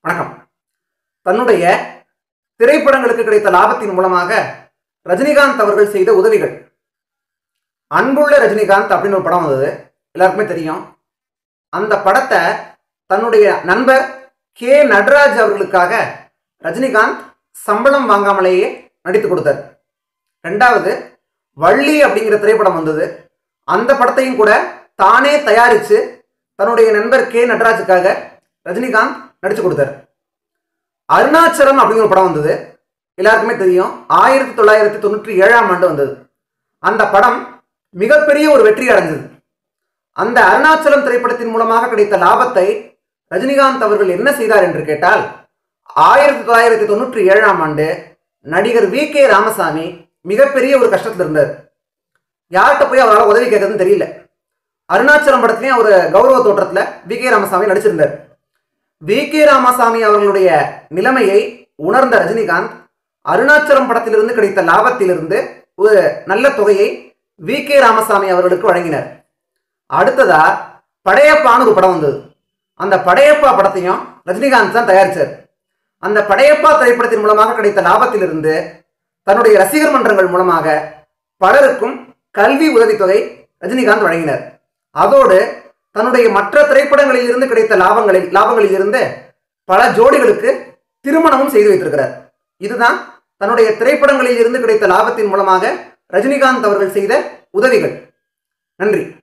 வணக்கம். தன்னுடைய திரைப்படங்களுக்கு கிடைத்த லாபத்தின் மூலமாக ரஜினிகாந்த் அவர்கள் செய்த உதவிகள். அன்புள்ள ரஜினிகாந்த் அப்படின்னு ஒரு படம் வந்தது. எல்லாருக்குமே தெரியும். அந்த படத்தை தன்னுடைய நண்பர் கே. நடராஜ் அவர்களுக்காக ரஜினிகாந்த் சம்பளம் வாங்காமலேயே நடித்து கொடுத்தார். ரெண்டாவது வள்ளி அப்படிங்கிற திரைப்படம் வந்தது. அந்த படத்தையும் கூட தானே தயாரித்து தன்னுடைய நண்பர் கே. நடராஜுக்காக ரஜினிகாந்த் நடித்து கொடுத்தார். அருணாச்சலம் அப்படிங்கிற ஒரு படம் வந்தது. எல்லாருக்குமே தெரியும். ஆயிரத்தி தொள்ளாயிரத்தி தொண்ணூற்றி ஏழாம் ஆண்டு வந்தது. அந்த படம் மிகப்பெரிய ஒரு வெற்றி அடைஞ்சது. அந்த அருணாச்சலம் திரைப்படத்தின் மூலமாக கிடைத்த லாபத்தை ரஜினிகாந்த் அவர்கள் என்ன செய்தார் என்று கேட்டால் ஆயிரத்தி தொள்ளாயிரத்தி தொண்ணூற்றி ஏழாம் ஆண்டு நடிகர் வி. கே. ராமசாமி மிகப்பெரிய ஒரு கஷ்டத்தில் இருந்தார். யார்கிட்ட போய் அவரால் உதவி கேட்கறதுன்னு தெரியல. அருணாச்சலம் படத்துலேயும் அவர் கௌரவ தோற்றத்தில் வி. கே. ராமசாமி நடிச்சிருந்தார். வி. கே. ராமசாமி அவர்களுடைய நிலைமையை உணர்ந்த ரஜினிகாந்த் அருணாச்சலம் படத்திலிருந்து கிடைத்த லாபத்திலிருந்து ஒரு நல்ல தொகையை வி. கே. ராமசாமி அவர்களுக்கு வழங்கினர். அடுத்ததா படையப்பான்னு ஒரு படம் வந்தது. அந்த படையப்பா படத்தையும் ரஜினிகாந்த் தான் தயாரித்தார் அந்த படையப்பா திரைப்படத்தின் மூலமாக கிடைத்த லாபத்திலிருந்து தன்னுடைய ரசிகர் மன்றங்கள் மூலமாக பலருக்கும் கல்வி உதவித்தொகை ரஜினிகாந்த் வழங்கினர். அதோடு தன்னுடைய மற்ற திரைப்படங்களில் இருந்து கிடைத்த லாபங்களில் லாபங்களில் இருந்து பல ஜோடிகளுக்கு திருமணமும் செய்து வைத்திருக்கிறார். இதுதான் தன்னுடைய திரைப்படங்களில் இருந்து கிடைத்த லாபத்தின் மூலமாக ரஜினிகாந்த் அவர்கள் செய்த உதவிகள். நன்றி.